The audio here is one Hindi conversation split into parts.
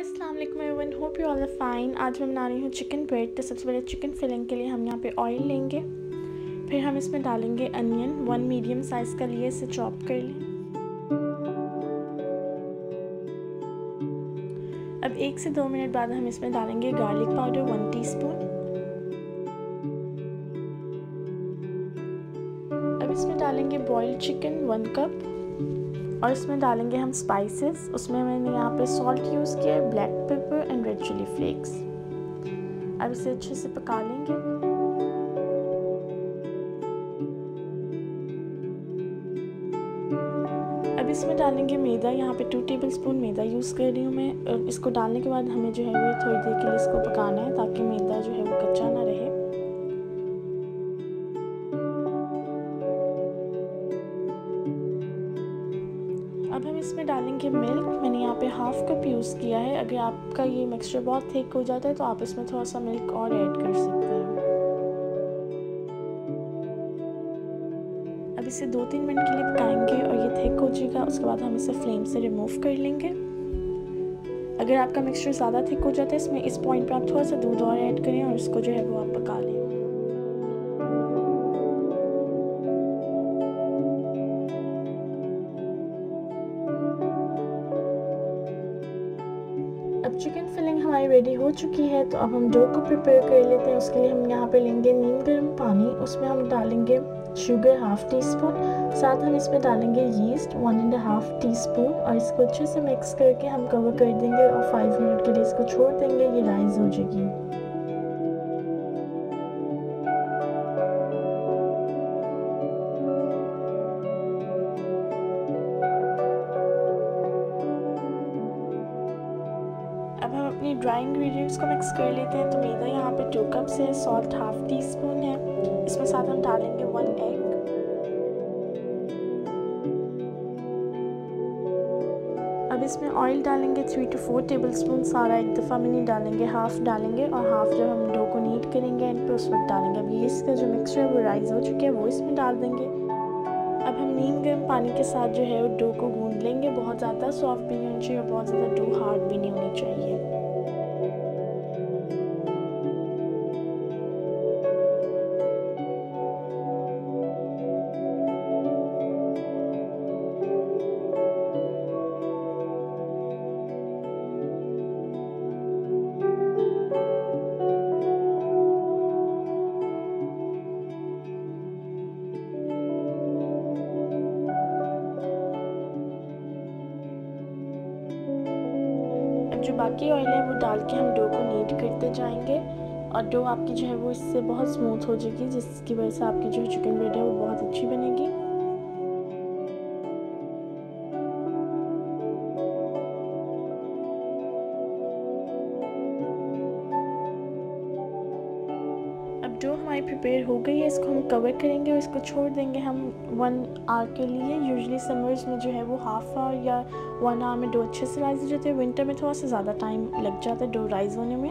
अस्सलाम वालेकुम everyone, hope you all are fine. आज मैं बना रही हूँ चिकन ब्रेड। तो सबसे पहले चिकन फिलिंग के लिए हम यहाँ पे ऑयल लेंगे। फिर हम इसमें डालेंगे अनियन, वन मीडियम साइज़ का लिए इसे चॉप कर लें। अब एक से दो मिनट बाद हम इसमें डालेंगे गार्लिक पाउडर वन टीस्पून अब इसमें डालेंगे बॉइल्ड चिकन वन कप और इसमें डालेंगे हम स्पाइसेस उसमें मैंने यहाँ पे सॉल्ट यूज़ किया है black pepper and red chilli flakes अब इसे अच्छे से पका लेंगे। अब इसमें डालेंगे मैदा। यहाँ पे टू टेबल स्पून मैदा यूज़ कर रही हूँ मैं। इसको डालने के बाद हमें जो है वो थोड़ी देर के लिए इसको पकाना है, ताकि मैदा जो है वो कच्चा ना रहे। इसमें डालेंगे मिल्क मैंने यहाँ पे हाफ़ कप यूज़ किया है। अगर आपका ये मिक्सचर बहुत थिक हो जाता है तो आप इसमें थोड़ा सा मिल्क और ऐड कर सकते हैं। अब इसे दो तीन मिनट के लिए पकाएँगे और ये थिक हो जाएगा। उसके बाद हम इसे फ्लेम से रिमूव कर लेंगे। अगर आपका मिक्सचर ज़्यादा थिक हो जाता है, इसमें इस पॉइंट पर आप थोड़ा सा दूध और ऐड करें और इसको जो है वो आप पका लें। चिकन फिलिंग हमारी रेडी हो चुकी है तो अब हम डो को प्रिपेयर कर लेते हैं। उसके लिए हम यहाँ पे लेंगे नीम गर्म पानी, उसमें हम डालेंगे शुगर हाफ़ टी स्पून साथ हम इसमें डालेंगे yeast one and half teaspoon और इसको अच्छे से मिक्स करके हम कवर कर देंगे और फाइव मिनट के लिए इसको छोड़ देंगे, ये राइस हो जाएगी। अब हम अपनी ड्राई इंग्रेडिएंट्स को मिक्स कर लेते हैं। तो मैदा यहाँ पे टू कप्स है सॉल्ट हाफ़ टी स्पून है। इसमें साथ हम डालेंगे वन एग अब इसमें ऑयल डालेंगे three to four tablespoon सारा एक दफ़ा में नहीं डालेंगे हाफ़ डालेंगे और हाफ़ जब हम डो को नीट करेंगे एंड पे उस वक्त डालेंगे। अब ये इसका जो मिक्सचर है, वो राइस हो चुके हैं, वो इसमें डाल देंगे। नीम गर्म पानी के साथ जो है वो डो को गूंद लेंगे बहुत ज़्यादा सॉफ्ट भी नहीं होनी चाहिए और बहुत ज़्यादा डो हार्ड भी नहीं होनी चाहिए। जो बाकी ऑयल है वो डाल के हम डो को नीट करते जाएँगे। और डो आपकी जो है वो इससे बहुत स्मूथ हो जाएगी, जिसकी वजह से आपकी जो चिकन ब्रेड है वो बहुत अच्छी बनेगी। अब डो हमारी प्रिपेयर हो गई है, इसको हम कवर करेंगे और इसको छोड़ देंगे हम वन आवर के लिए। यूजली समर्स में जो है वो हाफ़ आवर या वन आवर में डो अच्छे से राइज हो जाते हैं। विंटर में थोड़ा सा ज़्यादा टाइम लग जाता है डो राइज होने में।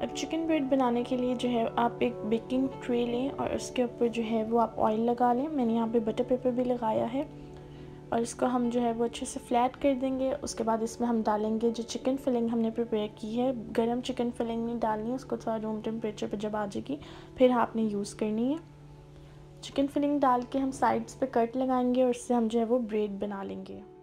अब चिकन ब्रेड बनाने के लिए जो है आप एक बेकिंग ट्रे लें और उसके ऊपर जो है वो आप ऑयल लगा लें। मैंने यहाँ पे बटर पेपर भी लगाया है। और इसको हम जो है वो अच्छे से फ्लैट कर देंगे। उसके बाद इसमें हम डालेंगे जो चिकन फिलिंग हमने प्रिपेयर की है। गरम चिकन फिलिंग नहीं डालनी, उसको थोड़ा रूम टेम्परेचर पर जब आ जाएगी, फिर आपने यूज़ करनी है। चिकन फिलिंग डाल के हम साइड्स पे कट लगाएँगे और इससे हम जो है वो ब्रेड बना लेंगे।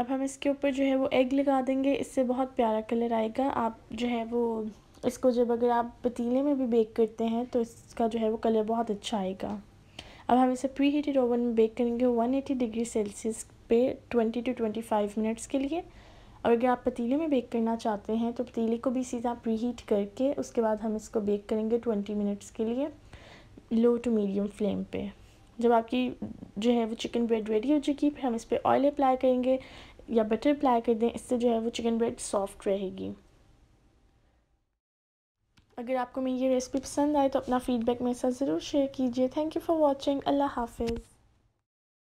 अब हम इसके ऊपर जो है वो एग लगा देंगे। इससे बहुत प्यारा कलर आएगा। आप जो है वो इसको जब अगर आप पतीले में भी बेक करते हैं तो इसका जो है वो कलर बहुत अच्छा आएगा। अब हम इसे प्री हीटेड ओवन में बेक करेंगे 180 डिग्री सेल्सियस पे 20 टू 25 मिनट्स के लिए। और अगर आप पतीले में बेक करना चाहते हैं तो पतीले को भी सीधा प्री हीट करके उसके बाद हम इसको बेक करेंगे 20 मिनट्स के लिए लो टू मीडियम फ्लेम पे। जब आपकी जो है वो चिकन ब्रेड रेडी हो जाएगी फिर हम इस पर ऑयल अप्लाई करेंगे। या बटर अप्लाई कर दें, इससे जो है वो चिकन ब्रेड सॉफ्ट रहेगी। अगर आपको मेरी ये रेसिपी पसंद आए तो अपना फ़ीडबैक मेरे साथ ज़रूर शेयर कीजिए। थैंक यू फॉर वॉचिंग अल्लाह हाफिज़।